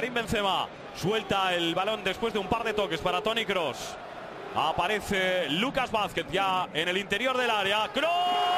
Karim Benzema suelta el balón después de un par de toques para Tony Cross. Aparece Lucas Vázquez ya en el interior del área. ¡Cross!